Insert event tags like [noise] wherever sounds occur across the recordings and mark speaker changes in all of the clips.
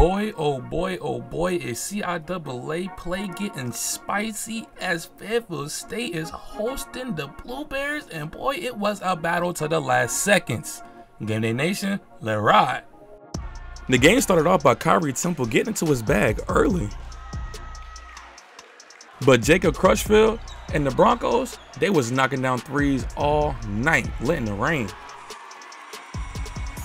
Speaker 1: boy, oh boy, oh boy, is CIAA play getting spicy as Fayetteville State is hosting the Blue Bears, and boy, it was a battle to the last seconds. Game Day Nation, let ride. The game started off by Kyrie Temple getting into his bag early. But Jacob Crutchfield and the Broncos, they was knocking down threes all night, letting it rain.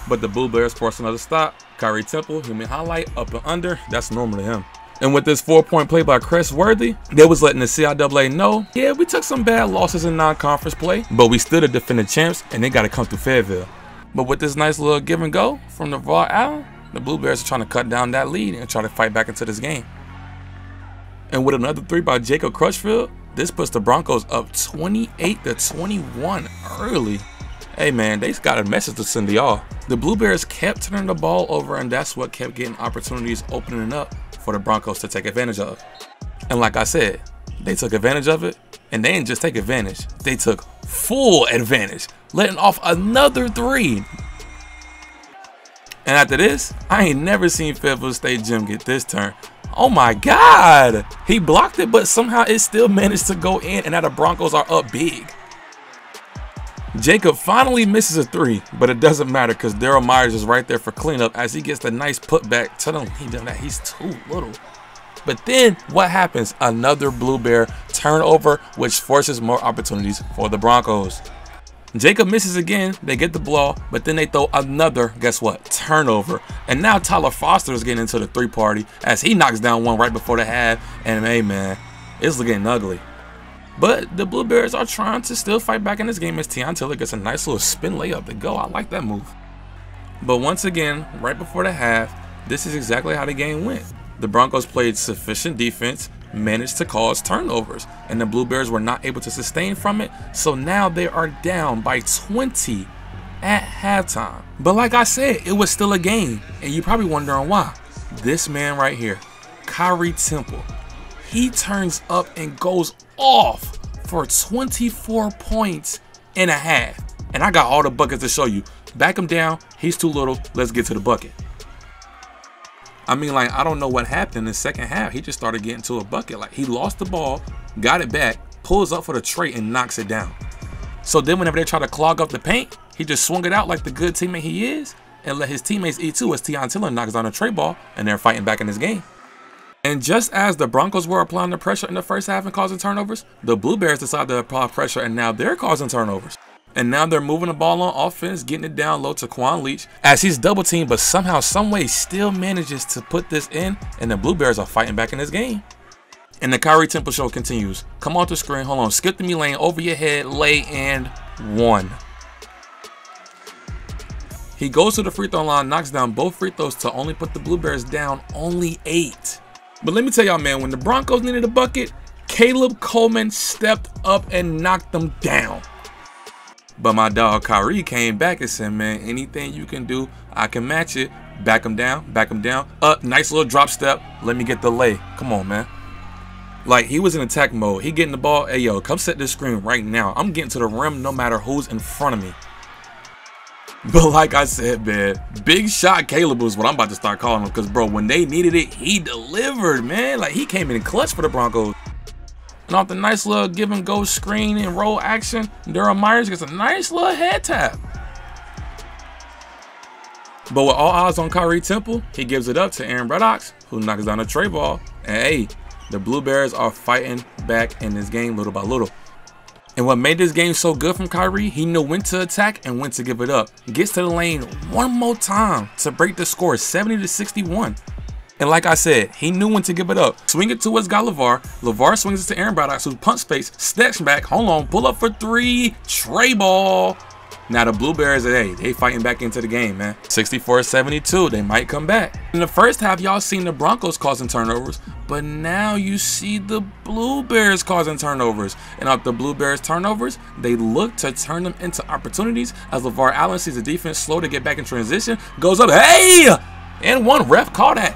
Speaker 1: But the Blue Bears forced another stop. Kyrie Temple, human highlight, up and under. That's normally him. And with this four-point play by Chris Worthy, they was letting the CIAA know, yeah, we took some bad losses in non-conference play, but we still the defending champs, and they got to come through Fayetteville. But with this nice little give and go from LeVar Allen, the Blue Bears are trying to cut down that lead and try to fight back into this game. And with another three by Jacob Crutchfield, this puts the Broncos up 28 to 21 early. Hey man, they got a message to send to y'all. The Blue Bears kept turning the ball over and that's what kept getting opportunities opening up for the Broncos to take advantage of. And like I said, they took advantage of it and they didn't just take advantage, they took full advantage, letting off another three. And after this, I ain't never seen Fayetteville State Gym get this turn. Oh my God! He blocked it, but somehow it still managed to go in and now the Broncos are up big. Jacob finally misses a three, but it doesn't matter because Daryl Myers is right there for cleanup as he gets the nice putback. Tell him he done that. He's too little. But then what happens? Another Blue Bear turnover, which forces more opportunities for the Broncos. Jacob misses again, they get the ball, but then they throw another, guess what, turnover. And now Tyler Foster is getting into the three party as he knocks down one right before the half. And hey man, it's looking ugly. But the Blue Bears are trying to still fight back in this game as Tiller gets a nice little spin layup to go. I like that move. But once again, right before the half, this is exactly how the game went. The Broncos played sufficient defense, managed to cause turnovers, and the Blue Bears were not able to sustain from it, so now they are down by 20 at halftime. But like I said, it was still a game, and you're probably wondering why. This man right here, Kyrie Temple, he turns up and goes off for 24 points and a half. And I got all the buckets to show you. Back him down. He's too little. Let's get to the bucket. I mean, like, I don't know what happened in the second half. He just started getting to a bucket. Like, he lost the ball, got it back, pulls up for the tray, and knocks it down. So then whenever they try to clog up the paint, he just swung it out like the good teammate he is and let his teammates eat too as Tion Tiller knocks down a tray ball and they're fighting back in this game. And just as the Broncos were applying the pressure in the first half and causing turnovers, the Blue Bears decided to apply pressure and now they're causing turnovers. And now they're moving the ball on offense, getting it down low to Quan Leach as he's double teamed, but somehow, someway still manages to put this in, and the Blue Bears are fighting back in this game. And the Kyrie Temple show continues. Come off the screen, hold on, skip the me lane, over your head, lay, and one. He goes to the free throw line, knocks down both free throws to only put the Blue Bears down only eight. But let me tell y'all, man, when the Broncos needed a bucket, Caleb Coleman stepped up and knocked them down. But my dog Kyrie came back and said, man, anything you can do, I can match it. Back him down, back him down. Up, nice little drop step. Let me get the lay. Come on, man. Like, he was in attack mode. He getting the ball. Hey, yo, come set this screen right now. I'm getting to the rim no matter who's in front of me. [laughs] But like I said, man, Big Shot Caleb was what I'm about to start calling him. Because, bro, when they needed it, he delivered, man. Like, he came in clutch for the Broncos. And off the nice little give and go screen and roll action, Daryl Myers gets a nice little head tap. But with all eyes on Kyrie Temple, he gives it up to Aaron Braddock, who knocks down a tray ball. And hey, the Blue Bears are fighting back in this game little by little. And what made this game so good from Kyrie, he knew when to attack and when to give it up. Gets to the lane one more time to break the score 70 to 61. And like I said, he knew when to give it up. Swing it to his guy LeVar. LeVar swings it to Aaron Braddock, who punch space, steps back, hold on, pull up for three, tray ball. Now the Blue Bears, hey, they fighting back into the game, man. 64-72, they might come back. In the first half, y'all seen the Broncos causing turnovers, but now you see the Blue Bears causing turnovers. And off the Blue Bears turnovers, they look to turn them into opportunities as LeVar Allen sees the defense slow to get back in transition, goes up, hey! And one ref caught that.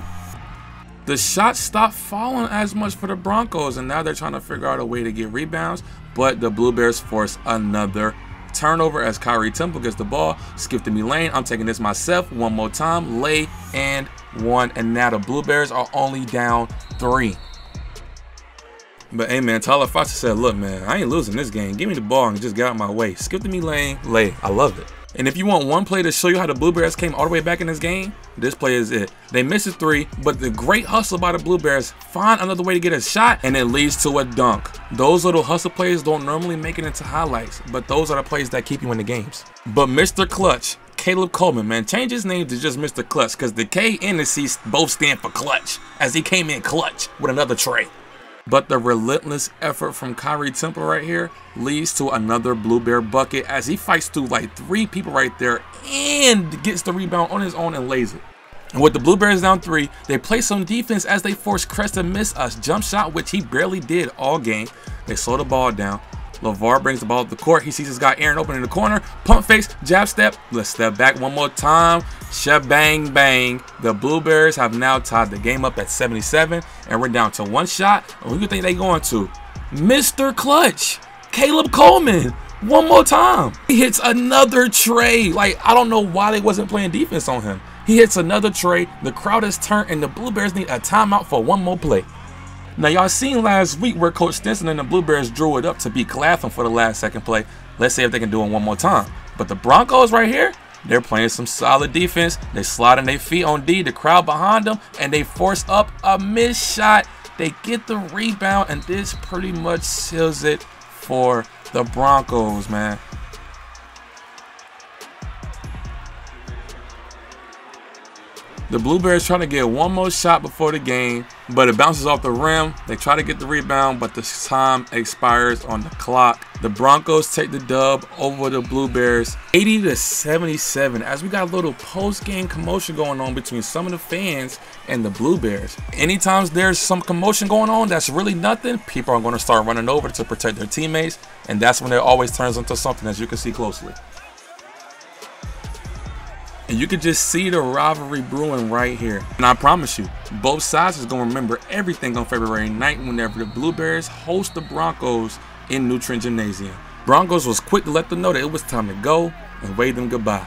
Speaker 1: The shots stopped falling as much for the Broncos, and now they're trying to figure out a way to get rebounds, but the Blue Bears force another Turnover as Kyrie Temple gets the ball. Skip to me lane. I'm taking this myself. One more time. Lay and one. And now the Blue Bears are only down three. But hey man, Tyler Foster said, look man, I ain't losing this game. Give me the ball and just get out my way. Skip to me lane, lay. I love it. And if you want one play to show you how the Blue Bears came all the way back in this game, this play is it. They miss a three, but the great hustle by the Blue Bears find another way to get a shot, and it leads to a dunk. Those little hustle plays don't normally make it into highlights, but those are the plays that keep you in the games. But Mr. Clutch, Caleb Coleman, man, change his name to just Mr. Clutch, because the K and the C both stand for clutch, as he came in clutch with another tray. But the relentless effort from Kyrie Temple right here leads to another Blue Bear bucket as he fights through like three people right there and gets the rebound on his own and lays it. And with the Blue Bears down three, they play some defense as they force Crest to miss a jump shot, which he barely did all game. They slow the ball down. LeVar brings the ball to the court. He sees his guy Aaron open in the corner. Pump face, jab step. Let's step back one more time. Shebang bang. The Blue Bears have now tied the game up at 77. And we're down to one shot. Who do you think they going to? Mr. Clutch. Caleb Coleman. One more time. He hits another tray. Like, I don't know why they wasn't playing defense on him. He hits another tray. The crowd is turned, and the Blue Bears need a timeout for one more play. Now, y'all seen last week where Coach Stinson and the Blue Bears drew it up to beat Claflin for the last second play. Let's see if they can do it one more time. But the Broncos right here, they're playing some solid defense. They sliding their feet on D, the crowd behind them, and they force up a miss shot. They get the rebound, and this pretty much seals it for the Broncos, man. The Blue Bears trying to get one more shot before the game, but it bounces off the rim. They try to get the rebound, but the time expires on the clock. The Broncos take the dub over the Blue Bears 80 to 77 as we got a little post-game commotion going on between some of the fans and the Blue Bears. Anytime there's some commotion going on that's really nothing, people are going to start running over to protect their teammates, and that's when it always turns into something as you can see closely. And you can just see the rivalry brewing right here. And I promise you, both sides is going to remember everything on February 9th whenever the Blue Bears host the Broncos in Nutrien Gymnasium. Broncos was quick to let them know that it was time to go and wave them goodbye.